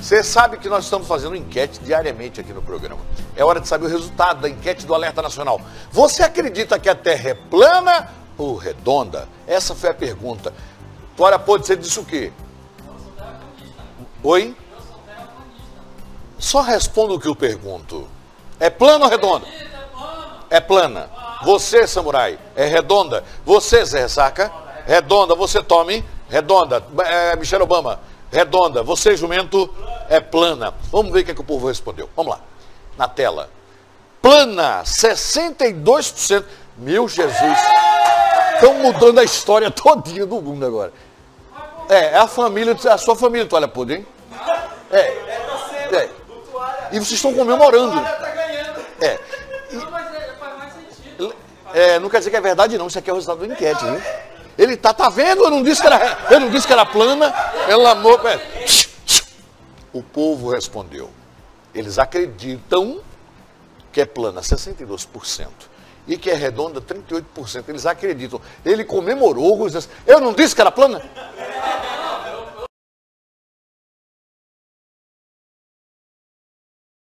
Você sabe que nós estamos fazendo enquete diariamente aqui no programa. É hora de saber o resultado da enquete do Alerta Nacional. Você acredita que a Terra é plana ou redonda? Essa foi a pergunta. Agora pode ser disso o quê? Oi? Só responda o que eu pergunto. É plano ou redonda? É plana. Você, samurai, é redonda. Você, Zé Ressaca, redonda. Você, Tommy, redonda. É, Michelle Obama, redonda. Você, jumento, é plana. Vamos ver o que, é que o povo respondeu. Vamos lá. Na tela. Plana, 62%. Meu Jesus. Estão mudando a história todinha do mundo agora. É, é a família, a sua família, Toalha Podre, hein? É. é. E vocês estão comemorando. É. É, não quer dizer que é verdade, não. Isso aqui é o resultado do enquete, viu? Ele tá, tá vendo? Eu não disse que era, eu não disse que era plana. Pelo amor. É. O povo respondeu. Eles acreditam que é plana, 62%. E que é redonda, 38%. Eles acreditam. Ele comemorou, eu não disse que era plana?